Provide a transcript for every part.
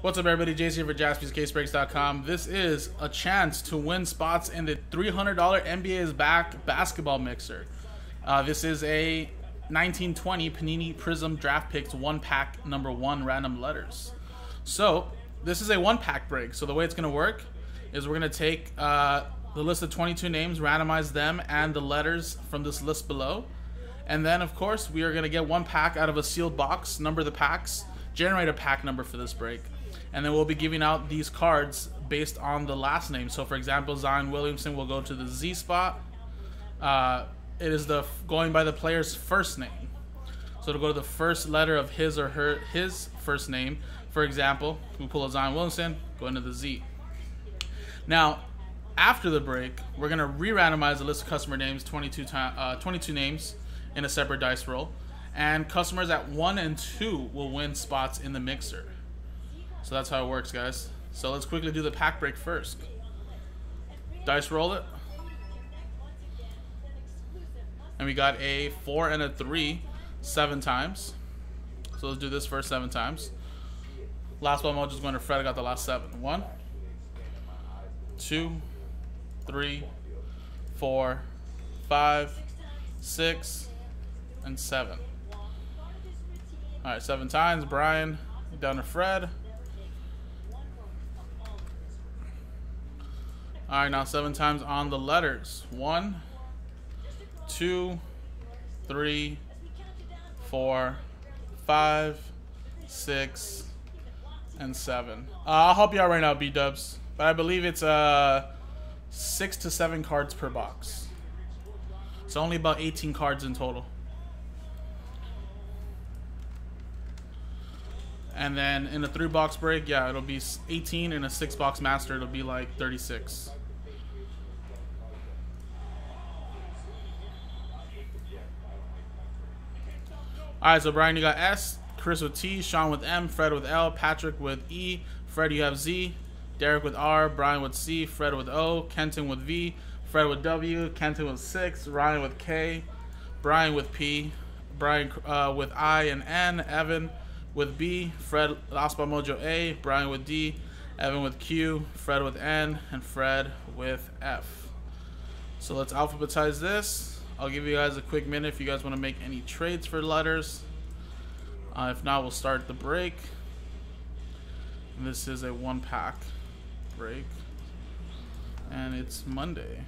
What's up, everybody? Jason here for JaspysCaseBreaks.com. This is a chance to win spots in the $300 NBA is Back basketball mixer. Uh, this is a 1920 Panini Prizm Draft Picks one pack number one random letters. So this is a one pack break. So the way it's going to work is we're going to take uh, the list of 22 names, randomize them and the letters from this list below. And then, of course, we are going to get one pack out of a sealed box, number the packs, generate a pack number for this break and then we'll be giving out these cards based on the last name. So, for example, Zion Williamson will go to the Z spot. Uh, it is the going by the player's first name. So to go to the first letter of his or her his first name. For example, we pull a Zion Williamson, go into the Z. Now, after the break, we're gonna re-randomize the list of customer names, 22 time, uh, 22 names in a separate dice roll, and customers at one and two will win spots in the mixer. So that's how it works, guys. So let's quickly do the pack break first. Dice roll it. And we got a 4 and a 3 seven times. So let's do this first seven times. Last one, I'm just going to Fred. I got the last seven. One, two, three, four, five, six, and seven. All right, seven times. Brian down to Fred. All right, now seven times on the letters. One, two, three, four, five, six, and seven. Uh, I'll help you out right now, B Dubs. But I believe it's uh six to seven cards per box. So only about 18 cards in total. And then in a three box break, yeah, it'll be 18. In a six box master, it'll be like 36. All right, so Brian, you got S, Chris with T, Sean with M, Fred with L, Patrick with E, Fred, you have Z, Derek with R, Brian with C, Fred with O, Kenton with V, Fred with W, Kenton with 6, Ryan with K, Brian with P, Brian uh, with I and N, Evan with B, Fred Laspa Mojo A, Brian with D, Evan with Q, Fred with N, and Fred with F. So let's alphabetize this. I'll give you guys a quick minute if you guys want to make any trades for letters. Uh, if not, we'll start the break. And this is a one pack break. And it's Monday.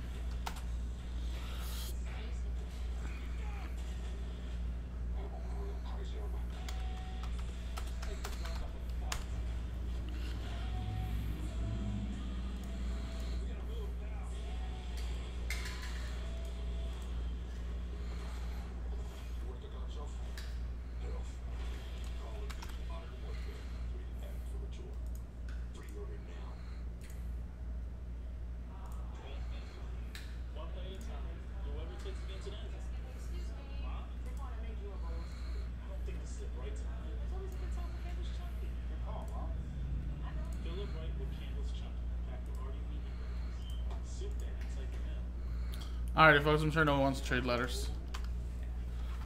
Alright, folks, I'm sure no one wants to trade letters.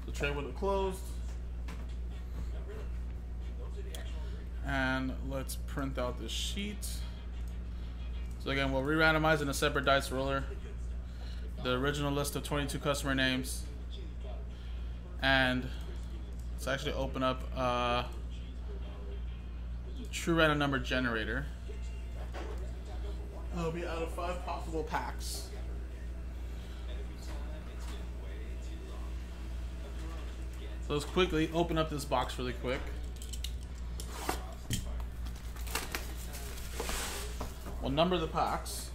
The trade would have closed. And let's print out the sheet. So again, we'll re-randomize in a separate dice roller. The original list of 22 customer names. And let's actually open up a true random number generator. It'll be out of five possible packs. So let's quickly open up this box really quick. We'll number the packs.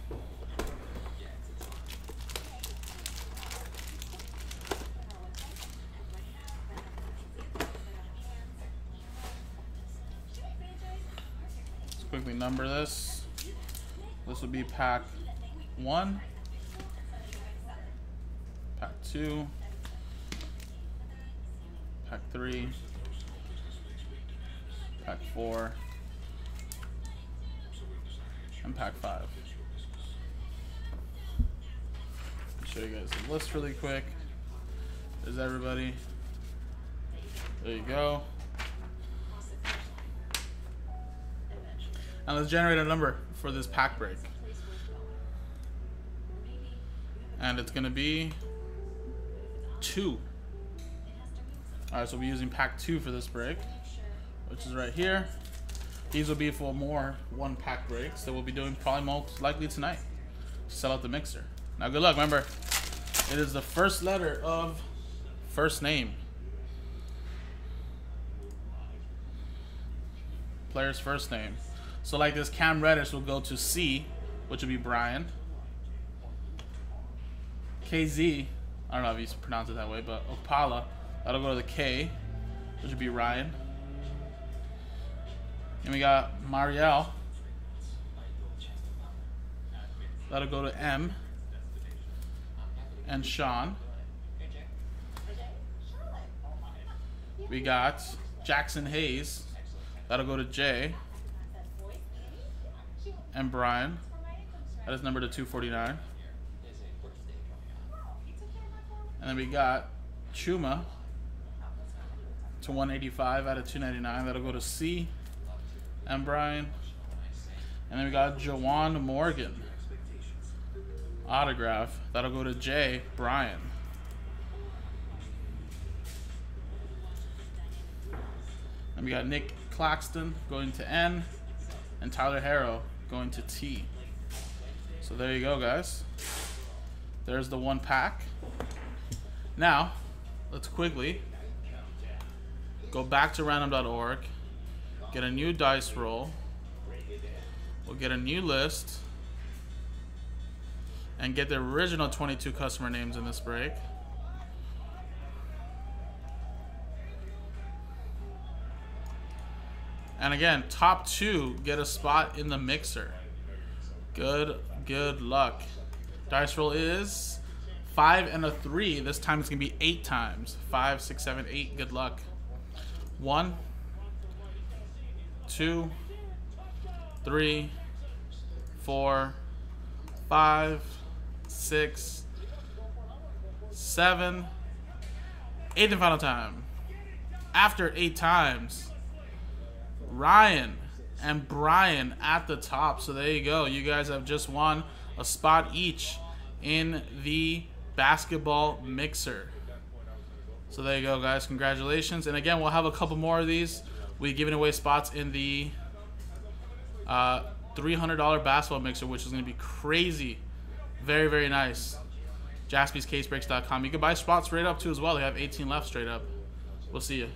Let's quickly number this. This will be pack one, pack two, pack three, pack four, and pack five. show you guys the list really quick. There's everybody. There you go. And let's generate a number for this pack break. And it's going to be 2. Alright, so we'll be using pack 2 for this break, which is right here. These will be for more one pack breaks that we'll be doing probably most likely tonight. Sell out the mixer. Now good luck, remember, it is the first letter of first name. Player's first name. So like this Cam Reddish will go to C, which would be Brian. KZ, I don't know if he's pronounced it that way, but Okpala, that'll go to the K, which would be Ryan. And we got Marial. That'll go to M. And Sean. We got Jaxson Hayes. That'll go to J. And Brian. That is number to 249. And then we got Chuma to 185 out of 299. That'll go to C and Brian. And then we got Juwan Morgan. Autograph. That'll go to J. Brian. And we got Nick Claxton going to N. And Tyler Herro going to T. So there you go, guys. There's the one pack. Now, let's quickly go back to random.org get a new dice roll. We'll get a new list and get the original 22 customer names in this break. And again, top two get a spot in the mixer. Good, good luck. Dice roll is five and a three. This time it's gonna be eight times. Five, six, seven, eight. Good luck. One, two, three, four, five, six, seven, eighth and final time. After eight times, Ryan and Brian at the top. So there you go. You guys have just won a spot each in the basketball mixer. So there you go, guys. Congratulations. And again, we'll have a couple more of these We're giving away spots in the uh, $300 basketball mixer, which is going to be crazy. Very, very nice. JaspysCaseBreaks.com. You can buy spots straight up too as well. They have 18 left straight up. We'll see you.